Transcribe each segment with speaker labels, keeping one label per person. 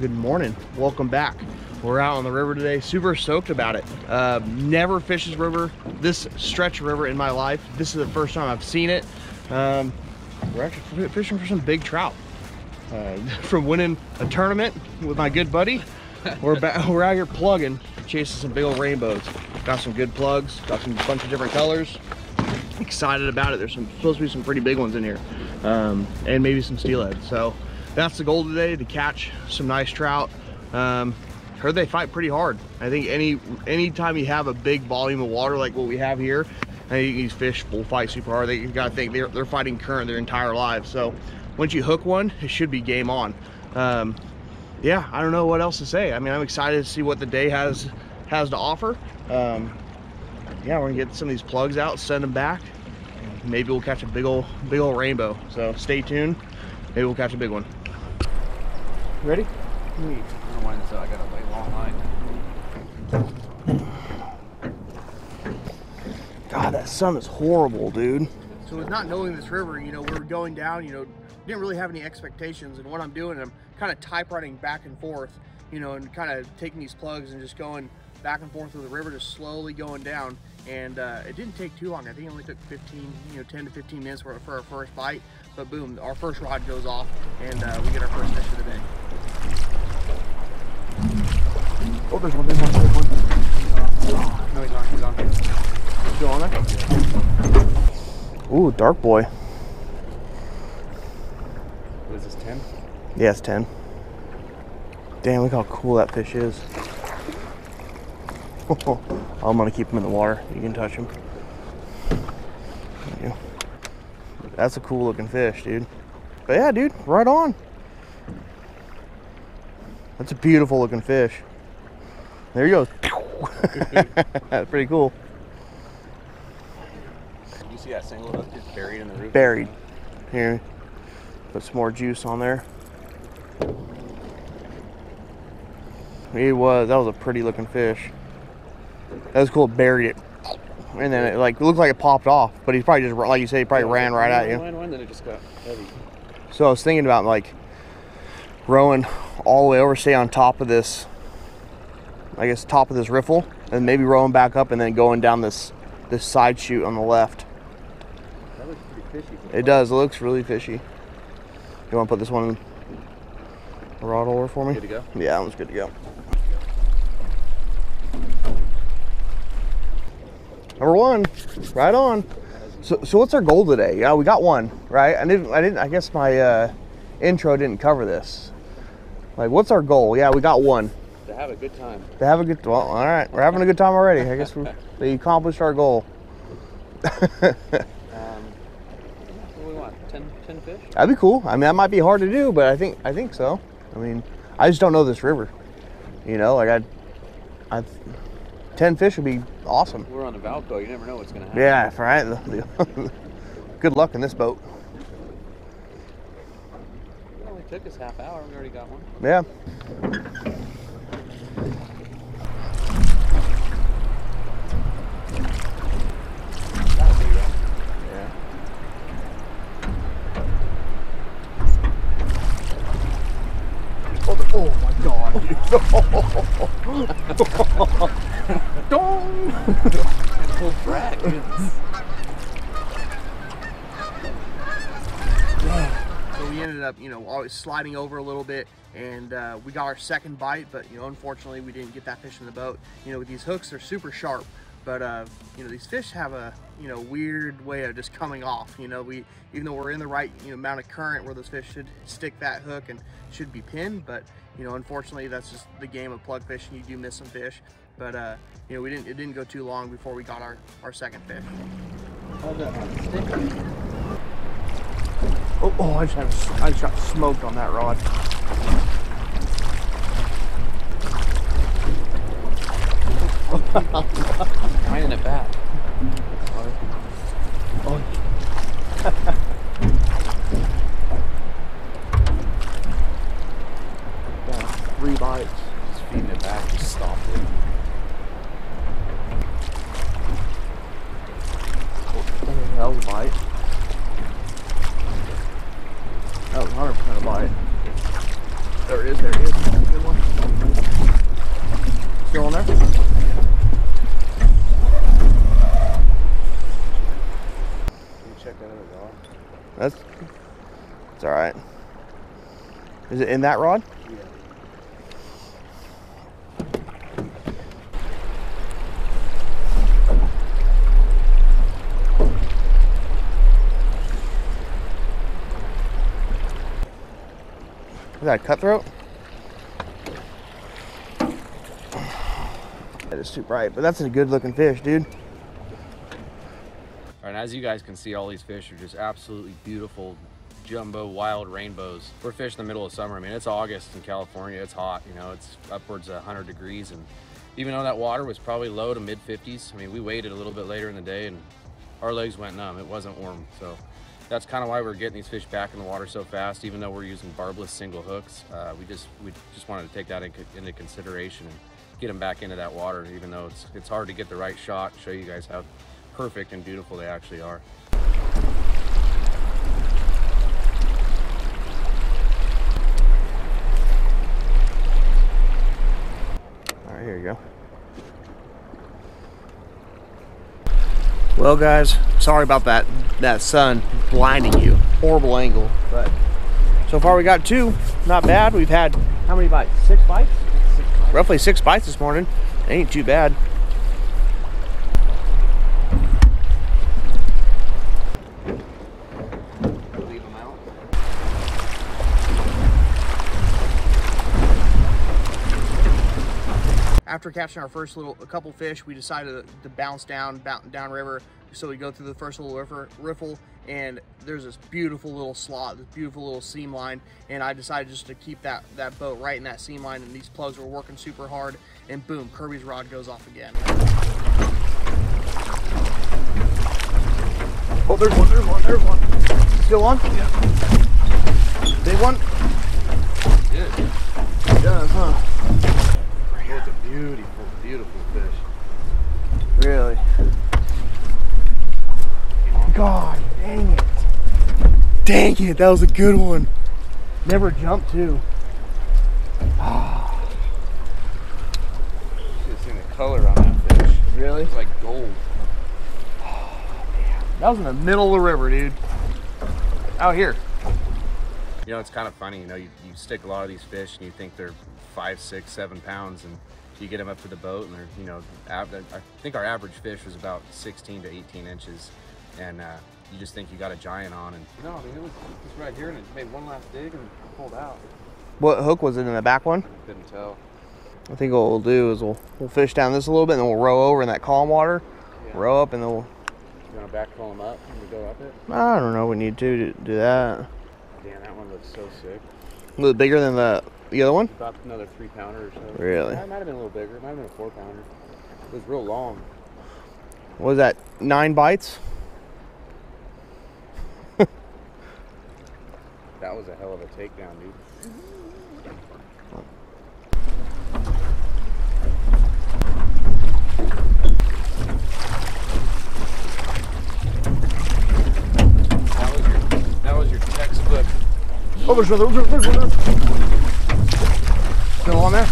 Speaker 1: Good morning. Welcome back. We're out on the river today. Super stoked about it. Uh, never fished this river, this stretch river in my life. This is the first time I've seen it. Um, we're actually fishing for some big trout. Uh, from winning a tournament with my good buddy, we're, we're out here plugging, chasing some big old rainbows. Got some good plugs, got some bunch of different colors. Excited about it. There's some supposed to be some pretty big ones in here, um, and maybe some steelhead. So that's the goal today to catch some nice trout. Um, heard they fight pretty hard. I think any anytime you have a big volume of water like what we have here I think these fish will fight super hard. They you gotta think they're, they're fighting current their entire lives. So once you hook one it should be game on. Um, yeah i don't know what else to say. I mean i'm excited to see what the day has has to offer. Um, yeah we're gonna get some of these plugs out send them back. Maybe we'll catch a big old big old rainbow. So stay tuned. Maybe we'll catch a big one Ready?
Speaker 2: I don't mind so I got a way long line.
Speaker 1: God, that sun is horrible, dude.
Speaker 3: So with not knowing this river, you know, we are going down, you know, didn't really have any expectations. And what I'm doing, I'm kind of typewriting back and forth, you know, and kind of taking these plugs and just going back and forth through the river, just slowly going down. And uh, it didn't take too long. I think it only took 15, you know, 10 to 15 minutes for, for our first bite. But boom, our first rod goes off and uh, we get our first fish of the day.
Speaker 1: Oh, there's one, there's one, there's one.
Speaker 2: No, he's on, he's on.
Speaker 1: Still on there? Ooh, dark boy.
Speaker 2: What is this, 10?
Speaker 1: Yeah, it's 10. Damn, look how cool that fish is. I'm gonna keep him in the water. You can touch him. That's a cool looking fish, dude. But yeah, dude, right on. That's a beautiful looking fish. There he goes. That's pretty cool.
Speaker 2: You see that single hook just buried in the root?
Speaker 1: Buried. Here, put some more juice on there. He was, that was a pretty looking fish. That was cool, buried it. And then it like looked like it popped off, but he probably just, like you say, he probably yeah, ran right at you.
Speaker 2: Ran, then it just got heavy.
Speaker 1: So I was thinking about like rowing all the way over, stay on top of this, I guess top of this riffle, and maybe rowing back up and then going down this this side chute on the left.
Speaker 2: That looks pretty fishy.
Speaker 1: It does. It looks really fishy. You want to put this one in the rod holder for me?
Speaker 2: Good to go.
Speaker 1: Yeah, that one's good to go. Number one, right on. So, so what's our goal today? Yeah, we got one, right? I didn't, I didn't, I guess my uh, intro didn't cover this. Like, what's our goal? Yeah, we got one.
Speaker 2: To have a good time.
Speaker 1: To have a good, well, all right, we're having a good time already. I guess we, we accomplished our goal.
Speaker 2: um, what do we want? 10, 10 fish?
Speaker 1: That'd be cool. I mean, that might be hard to do, but I think, I think so. I mean, I just don't know this river. You know, like I, I 10 fish would be awesome.
Speaker 2: We're on the Valco. You never know what's going to happen.
Speaker 1: Yeah, right. Good luck in this boat.
Speaker 2: It only took us half hour. We already got one.
Speaker 1: Yeah. Oh my god.
Speaker 2: Dong! Full frag.
Speaker 3: So we ended up, you know, always sliding over a little bit and uh, we got our second bite, but you know, unfortunately we didn't get that fish in the boat. You know, with these hooks, they're super sharp, but uh, you know, these fish have a, you know, weird way of just coming off. You know, we, even though we're in the right, you know, amount of current where those fish should stick that hook and should be pinned, but you know, unfortunately that's just the game of plug fishing. You do miss some fish, but uh, you know, we didn't, it didn't go too long before we got our, our second fish.
Speaker 1: Oh, oh, I just, have, I just got smoked on that rod.
Speaker 2: Finding it back.
Speaker 1: Oh. yeah, three bites.
Speaker 2: Just feeding it back, just stopped it.
Speaker 1: Oh, that was a bite. That was 100% a bite. There it is, there it is. That's it's all right. That rod? Is that a cutthroat? That is too bright, but that's a good looking fish, dude.
Speaker 2: And as you guys can see, all these fish are just absolutely beautiful, jumbo wild rainbows. We're fishing in the middle of summer. I mean, it's August in California. It's hot, you know, it's upwards of 100 degrees. And even though that water was probably low to mid 50s, I mean, we waited a little bit later in the day and our legs went numb. It wasn't warm. So that's kind of why we're getting these fish back in the water so fast, even though we're using barbless single hooks. Uh, we just we just wanted to take that in, into consideration and get them back into that water, even though it's, it's hard to get the right shot, show you guys how perfect and beautiful they actually are.
Speaker 1: Here you go. Well, guys, sorry about that that sun blinding you. Horrible angle, but so far we got two. Not bad. We've had how many bites? Six bites? Roughly six bites this morning. Ain't too bad.
Speaker 2: Leave them out.
Speaker 3: After catching our first little a couple fish, we decided to, bounce down bounce down river. So we go through the first little river, riffle, and there's this beautiful little slot, this beautiful little seam line, and I decided just to keep that that boat right in that seam line. And these plugs were working super hard, and boom, Kirby's rod goes off again.
Speaker 1: Oh, there's one. There's one. There's one. Still on? Yeah. Big one.
Speaker 2: Good.
Speaker 1: It does, huh?
Speaker 2: Beautiful, beautiful fish.
Speaker 1: Really? God dang it. Dang it, that was a good one. Never jumped too.
Speaker 2: Should have seen the color on that fish.
Speaker 1: Really?
Speaker 2: It's like gold.
Speaker 1: That was in the middle of the river, dude. Out here.
Speaker 2: You know, it's kind of funny. You know, you, you stick a lot of these fish and you think they're five, six, seven pounds, and you get them up to the boat and they're, you know, I think our average fish was about 16 to 18 inches, and uh, you just think you got a giant on. And no, I mean, it was just right here, and it made one last dig and pulled out.
Speaker 1: What hook was it in the back one?
Speaker 2: Couldn't tell.
Speaker 1: I think what we'll do is we'll, we'll fish down this a little bit and then we'll row over in that calm water.
Speaker 2: Yeah.
Speaker 1: Row up and then we'll,
Speaker 2: You want to back pull them up and we go up it?
Speaker 1: I don't know, we need to do that.
Speaker 2: Damn, that one looks so sick.
Speaker 1: A little bigger than the, the other one?
Speaker 2: About another three pounder or so.
Speaker 1: Really?
Speaker 2: It might have been a little bigger. It might have been a four pounder. It was real long.
Speaker 1: What was that, nine bites?
Speaker 2: That was a hell of a takedown, dude. That was your, that was your textbook.
Speaker 1: Oh, there's another, there's, there's On there?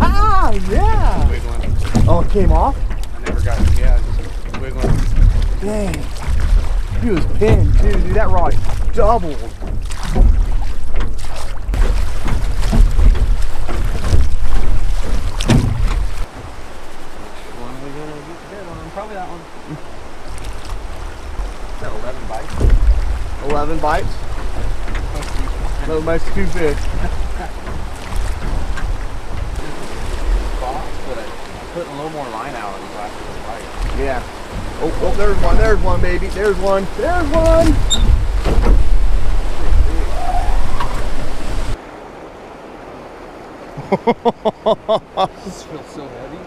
Speaker 1: Ah, yeah.
Speaker 2: Wiggling.
Speaker 1: Oh, it came off?
Speaker 2: I never got, it. yeah, just wiggling.
Speaker 1: Dang. He was pinned too, dude. That rod doubled.
Speaker 2: One we gonna get bit. Probably that one. Is that 11 bites?
Speaker 1: 11 bites. No nice two fish.
Speaker 2: Spots, but I, I'm putting a little more line out on these last couple bites.
Speaker 1: Yeah. Oh, oh, there's one. There's one, baby. There's one. There's one.
Speaker 2: This feels so heavy.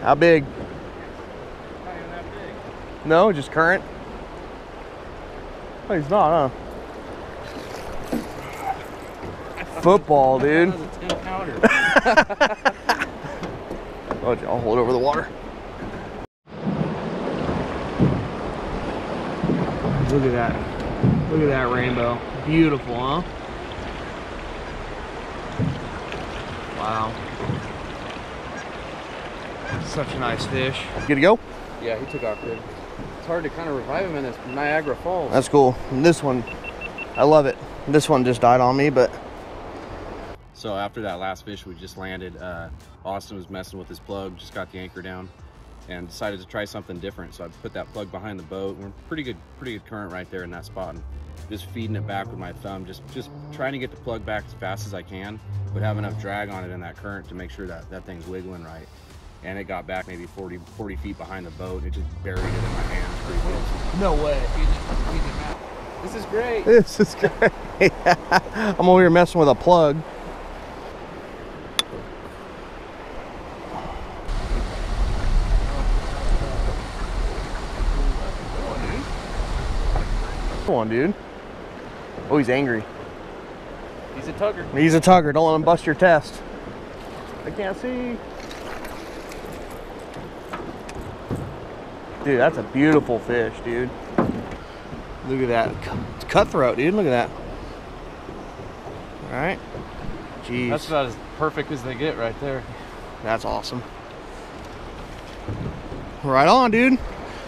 Speaker 1: How big?
Speaker 2: Not even that big.
Speaker 1: No, just current. Oh, he's not, huh? Football, dude.
Speaker 2: That was a 10 pounder.
Speaker 1: Oh, Oh, I'll hold over the water. Look at that. Look at that rainbow. Beautiful, huh? Wow. Such a nice fish. Good to go?
Speaker 2: yeah, he took off good. It's hard to kind of revive him in this Niagara Falls.
Speaker 1: That's cool. And this one, I love it. This one just died on me, but
Speaker 2: So after that last fish we just landed, uh, Austin was messing with his plug, just got the anchor down, and decided to try something different. So I put that plug behind the boat. We're pretty good, pretty good current right there in that spot. And just feeding it back with my thumb, just just trying to get the plug back as fast as I can, but have enough drag on it in that current to make sure that that thing's wiggling right. And it got back maybe 40, 40 feet behind the boat. It just buried it in my hands pretty good.
Speaker 1: no way.
Speaker 2: This is great.
Speaker 1: This is great. I'm over here messing with a plug. Come on, dude. Oh, he's angry.
Speaker 2: He's a tugger.
Speaker 1: He's a tugger. Don't let him bust your test. I can't see. Dude, that's a beautiful fish, dude. Look at that. It's cutthroat, dude. Look at that. All right. Jeez.
Speaker 2: That's about as perfect as they get right there.
Speaker 1: That's awesome. Right on, dude.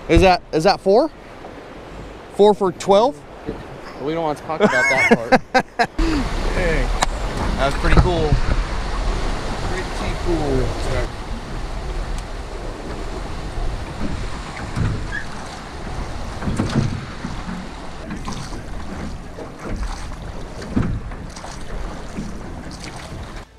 Speaker 1: Is that is that four? Four for twelve?
Speaker 2: We don't want to talk about that part.
Speaker 1: Hey, that was pretty cool. Pretty cool.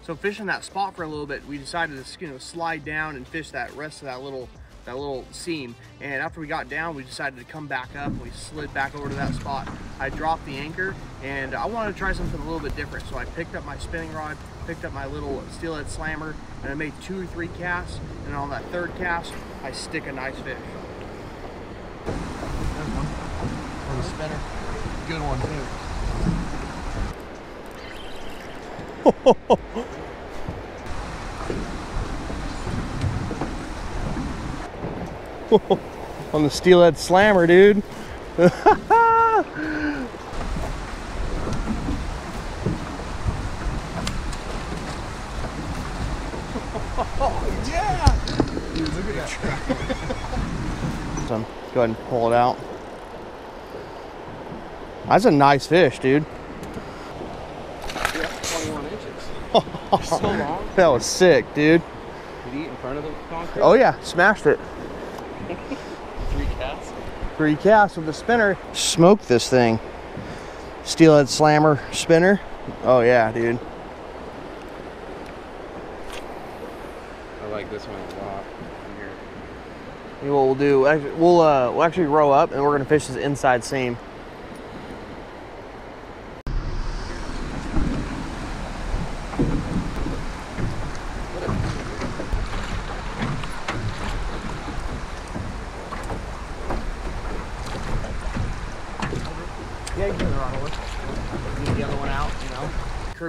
Speaker 1: So fishing that spot for a little bit, we decided to you know slide down and fish that rest of that little that little seam. And after we got down, we decided to come back up. We slid back over to that spot. I dropped the anchor, and I wanted to try something a little bit different. So I picked up my spinning rod, picked up my little steelhead slammer, and I made two or three casts. And on that third cast, I stick a nice fish. There's one on the spinner. Good one too. on the steelhead slammer, dude. Yeah, dude, look at that. So go ahead and pull it out. That's a nice fish, dude.
Speaker 2: 21 inches. so long.
Speaker 1: That was sick, dude.
Speaker 2: Did he eat in front of the concrete?
Speaker 1: Oh yeah, smashed it.
Speaker 2: Three casts.
Speaker 1: With the spinner. Smoked this thing. Steelhead slammer spinner. Oh yeah, dude.
Speaker 2: I like this one a lot. Here.
Speaker 1: What we'll do, we'll uh, we'll actually row up and we're gonna fish this inside seam. Yeah, you can the rod over. Get the other one out, you know.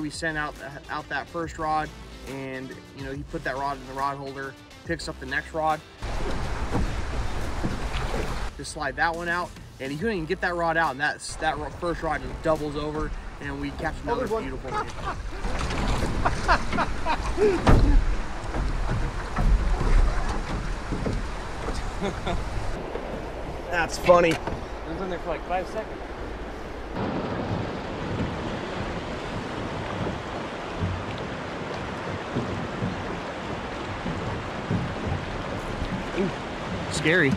Speaker 1: Kirby sent out out that first rod, and you know he put that rod in the rod holder. Picks up the next rod. Just slide that one out, and he couldn't even get that rod out, and that that first rod just doubles over, and we catch oh, another beautiful fish. That's funny.
Speaker 2: It was in there for like five seconds.
Speaker 1: Scary.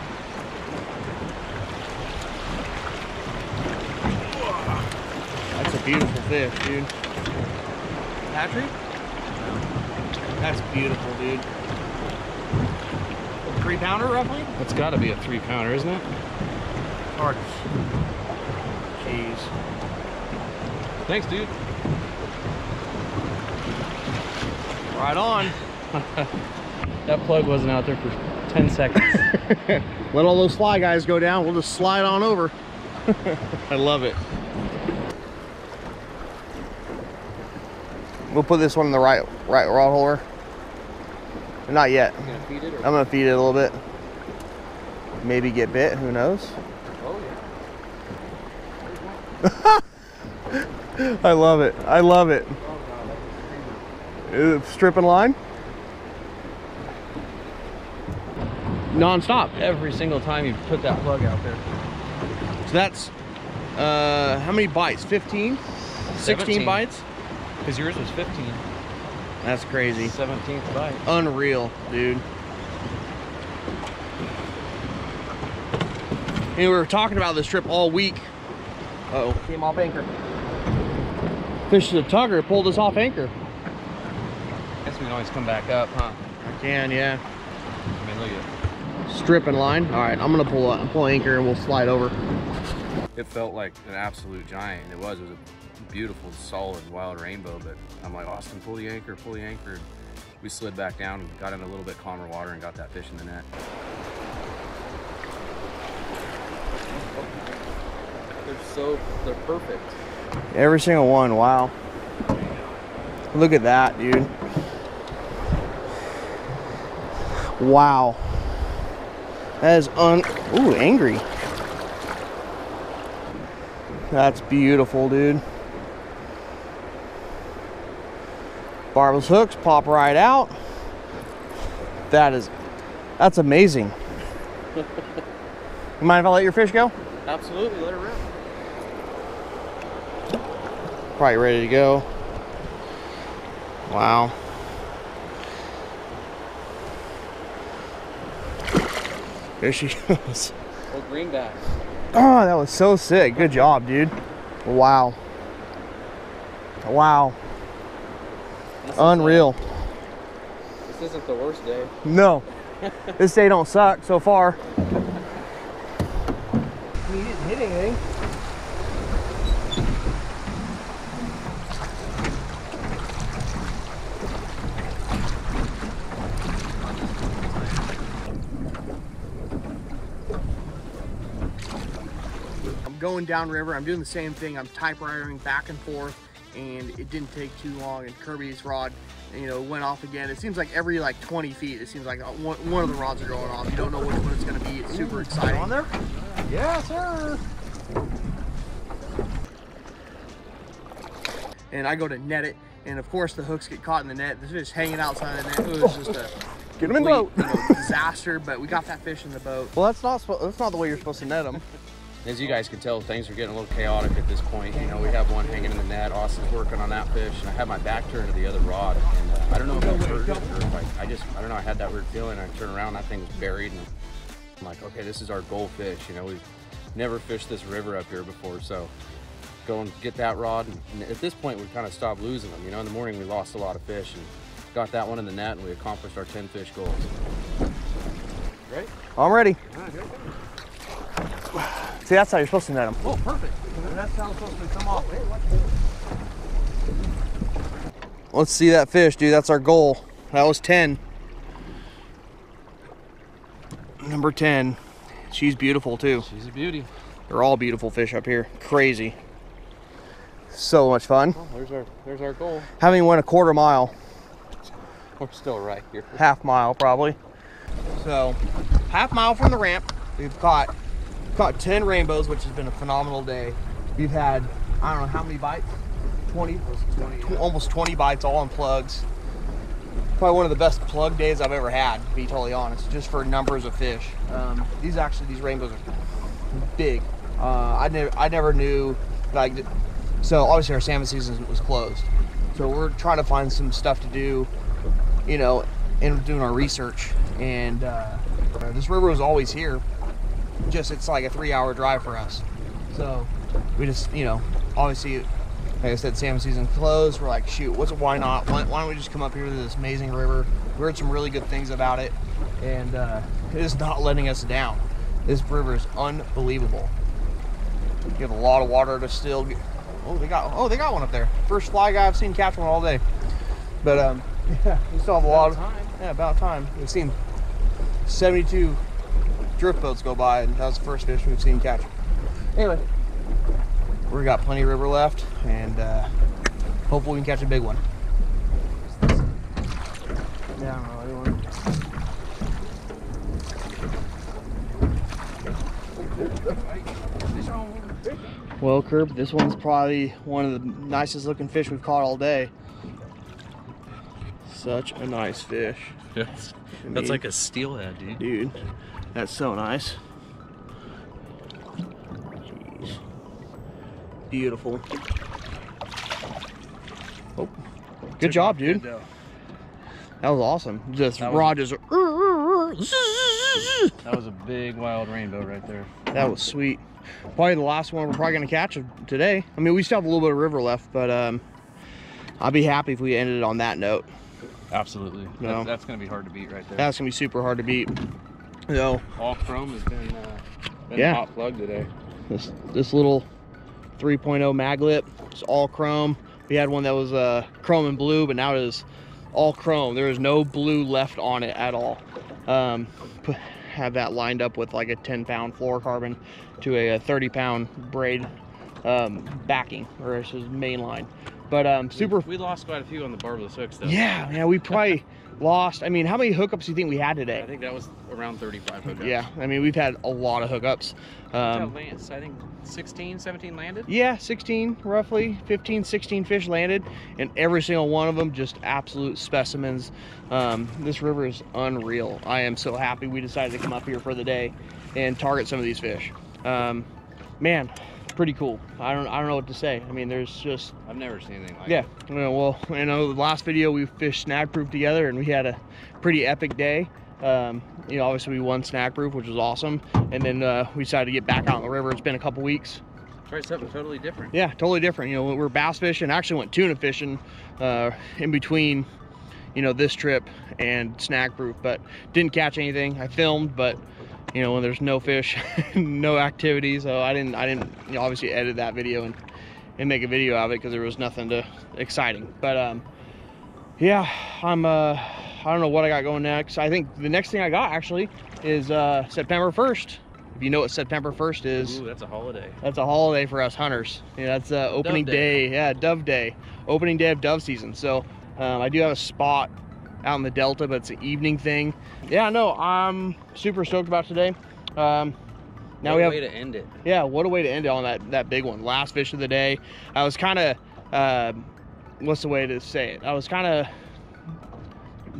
Speaker 1: That's a beautiful fish, dude. Patrick? That's beautiful, dude. Three pounder, roughly?
Speaker 2: That's got to be a three pounder, isn't it?
Speaker 1: Hard. Jeez.
Speaker 2: Thanks, dude.
Speaker 1: Right on.
Speaker 2: That plug wasn't out there for 10 seconds.
Speaker 1: Let all those fly guys go down. We'll just slide on over. I love it. We'll put this one in the right right rod holder. Not yet.
Speaker 2: Gonna feed it or?
Speaker 1: I'm gonna feed it a little bit. Maybe get bit. Who knows?
Speaker 2: Oh yeah.
Speaker 1: I love it. I love it.
Speaker 2: Oh god,
Speaker 1: Uh, Stripping line. Non-stop.
Speaker 2: Every single time you put that plug out there.
Speaker 1: So that's, uh, how many bites? 15? 16
Speaker 2: 17.
Speaker 1: bites?
Speaker 2: Because yours was 15.
Speaker 1: That's crazy.
Speaker 2: 17th bite.
Speaker 1: Unreal, dude. And we were talking about this trip all week. Uh oh came off anchor. Fish the tugger, pulled us off anchor.
Speaker 2: Guess we can always come back up, huh?
Speaker 1: I can, yeah.
Speaker 2: I mean, look at
Speaker 1: Stripping line. All right, I'm gonna pull up, pull anchor and we'll slide over.
Speaker 2: it. It felt like an absolute giant. It was. It was a beautiful, solid, wild rainbow. But I'm like, Austin, pull the anchor, pull the anchor. We slid back down, got in a little bit calmer water, and got that fish in the net. They're so, they're perfect.
Speaker 1: Every single one. Wow. Look at that, dude. Wow. That is un. Ooh, angry. That's beautiful, dude. Barbless hooks pop right out. That is, that's amazing. you mind if I let your fish go?
Speaker 2: Absolutely, let it rip.
Speaker 1: Probably ready to go. Wow. There she goes.
Speaker 2: Well, greenback.
Speaker 1: Oh, that was so sick. Good job, dude. Wow. Wow. Uh, Unreal.
Speaker 2: This isn't the worst day.
Speaker 1: No. this day don't suck so far. You didn't hit anything. Going downriver. I'm doing the same thing. I'm typewritering back and forth, and it didn't take too long. And Kirby's rod, you know, went off again. It seems like every like 20 feet, it seems like uh, one, one of the rods are going off. You don't know which one it's going to be. It's super exciting. On there?
Speaker 2: Yeah, sir.
Speaker 3: And I go to net it, and of course the hooks get caught in the net. The fish hanging outside the net. It was just a
Speaker 1: Get 'em in the boat.
Speaker 3: complete, you know, disaster. But we got that fish in the boat.
Speaker 1: Well, that's not that's not the way you're supposed to net them.
Speaker 2: As you guys can tell, things are getting a little chaotic at this point. You know, we have one hanging in the net. Austin's working on that fish, and I have my back turned to the other rod. And uh, I don't know if I heard it or if I, I just, I don't know, I had that weird feeling. I turned around, that thing was buried, and I'm like, okay, this is our gold fish. You know, we've never fished this river up here before, so go and get that rod. And, and at this point, we kind of stopped losing them. You know, in the morning we lost a lot of fish, and got that one in the net, and we accomplished our 10 fish goals. Right?
Speaker 1: I'm ready. See, that's how you're supposed to net them.
Speaker 3: Oh, perfect. That's how it's supposed to come off.
Speaker 1: Let's see that fish, dude. That's our goal. That was 10. Number 10. She's beautiful too.
Speaker 2: She's a beauty.
Speaker 1: They're all beautiful fish up here. Crazy. So much fun.
Speaker 2: Well, there's our, there's our goal.
Speaker 1: Having went a quarter mile,
Speaker 2: We're still right here.
Speaker 1: half mile probably. So, half mile from the ramp, we've caught caught 10 rainbows, which has been a phenomenal day. We've had I don't know how many bites, 20,
Speaker 2: 20.
Speaker 1: tw- almost 20 bites all on plugs. Probably one of the best plug days I've ever had, to be totally honest, just for numbers of fish. Um, these actually, these rainbows are big. Uh, I never, I never knew, like, so obviously our salmon season was closed. So we're trying to find some stuff to do, you know, and doing our research. And uh, this river was always here, just it's like a three-hour drive for us. So we just, you know, obviously, like I said, salmon season closed. We're like, shoot, what's why not? Why, why don't we just come up here to this amazing river? We heard some really good things about it, and uh, it is not letting us down. This river is unbelievable. You have a lot of water to still. Get, oh, they got oh they got one up there. First fly guy I've seen catch one all day. But um, yeah, we still have a lot of
Speaker 2: time.
Speaker 1: yeah about time. We've seen 72 drift boats go by, and that was the first fish we've seen catch. Anyway, we got plenty of river left, and uh, hopefully we can catch a big one. Yeah, I don't know. anyone- Well, Curb, this one's probably one of the nicest looking fish we've caught all day. Such a nice fish.
Speaker 2: That's, that's like a steelhead, dude.
Speaker 1: Dude, that's so nice. Jeez. Beautiful. Oh, good job, dude.
Speaker 2: Good,
Speaker 1: That was awesome. Just
Speaker 2: That was-
Speaker 1: just.
Speaker 2: That was a big wild rainbow right there.
Speaker 1: That was sweet. Probably the last one we're probably gonna catch today. I mean, we still have a little bit of river left, but um, I'll be happy if we ended it on that note.
Speaker 2: Absolutely.
Speaker 1: No.
Speaker 2: That's, to be hard to beat right there.
Speaker 1: That's gonna be super hard to beat. Know,
Speaker 2: All chrome has been, uh, been
Speaker 1: Yeah.
Speaker 2: a hot plug today.
Speaker 1: this this little 3.0 Mag Lip, it's all chrome. We had one that was uh, chrome and blue, but now it is all chrome. There is no blue left on it at all. Um, have that lined up with like a 10 pound fluorocarbon to a, uh 30 pound braid um, backing, or it's his main line. But um, super
Speaker 2: We lost quite a few on the barbless hooks, though.
Speaker 1: Yeah, yeah, we probably lost. I mean, how many hookups do you think we had today?
Speaker 2: I think that was around 35 hookups.
Speaker 1: Yeah, I mean, we've had a lot of hookups. Um,
Speaker 2: Lance, I think 16, 17 landed.
Speaker 1: yeah, 16 roughly, 15, 16 fish landed, and every single one of them just absolute specimens. Um, this river is unreal. I am so happy we decided to come up here for the day and target some of these fish. Um, man, pretty cool. I don't, I don't know what to say. I mean, there's just
Speaker 2: I've never seen anything like
Speaker 1: Yeah,
Speaker 2: it.
Speaker 1: well, well, you know, the last video we fished snag proof together and we had a pretty epic day. Um, you know, obviously we won snag proof, which was awesome. And then uh, we decided to get back out on the river. It's been a couple weeks.
Speaker 2: Try something totally different.
Speaker 1: Yeah, totally different. You know, we we're bass fishing. Actually went tuna fishing uh, in between, you know, this trip and snag proof, but didn't catch anything. I filmed, but you know, when there's no fish, no activity, so I didn't, I didn't, you know, obviously edit that video and and make a video of it because there was nothing to exciting. But um, yeah, I'm uh, I don't know what I got going next. I think the next thing I got actually is uh, September 1st. If you know what September 1st is,
Speaker 2: Ooh, that's a holiday.
Speaker 1: that's a holiday for us hunters. Yeah, that's uh, opening day.
Speaker 2: day.
Speaker 1: Yeah, dove day. Opening day of dove season. So um, I do have a spot out in the Delta, but it's an evening thing. Yeah, no, I'm super stoked about today. Um, now
Speaker 2: What
Speaker 1: we
Speaker 2: a
Speaker 1: have
Speaker 2: way to end it.
Speaker 1: yeah, what a way to end it on that that big one. Last fish of the day. I was kind of, uh, what's the way to say it? I was kind of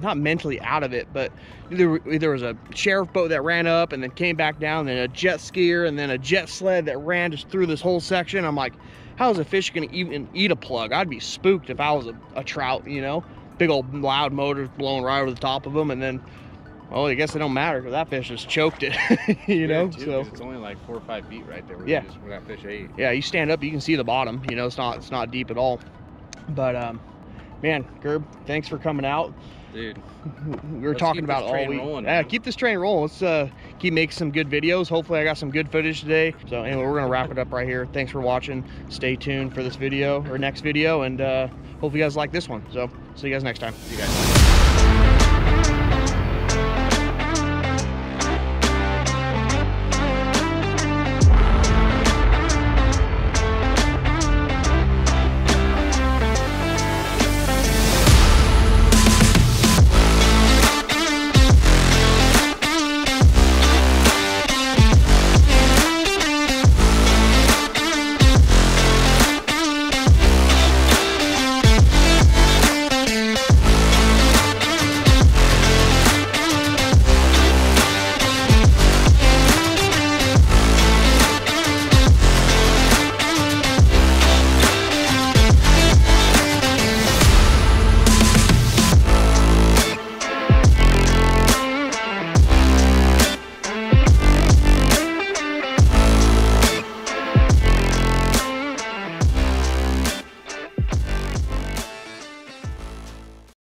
Speaker 1: not mentally out of it, but there, there was a sheriff boat that ran up and then came back down, then a jet skier, and then a jet sled that ran just through this whole section. I'm like, how is a fish gonna even eat a plug? I'd be spooked if I was a, a trout, you know? Big old loud motors blowing right over the top of them, and then, well, I guess it don't matter because that fish just choked it, you know?
Speaker 2: Yeah, too,
Speaker 1: so
Speaker 2: it's only like four or five feet right there where,
Speaker 1: Yeah.
Speaker 2: just, where that fish ate.
Speaker 1: yeah, you stand up, you can see the bottom. You know, it's not it's not deep at all. But um, man, Gerb, thanks for coming out.
Speaker 2: Dude,
Speaker 1: We were talking about all week.
Speaker 2: rolling,
Speaker 1: yeah,
Speaker 2: man.
Speaker 1: keep this train rolling. Let's uh, keep making some good videos. Hopefully, I got some good footage today. So anyway, we're gonna wrap it up right here. Thanks for watching. Stay tuned for this video or next video, and uh, hopefully you guys like this one. So see you guys next time.
Speaker 2: you guys.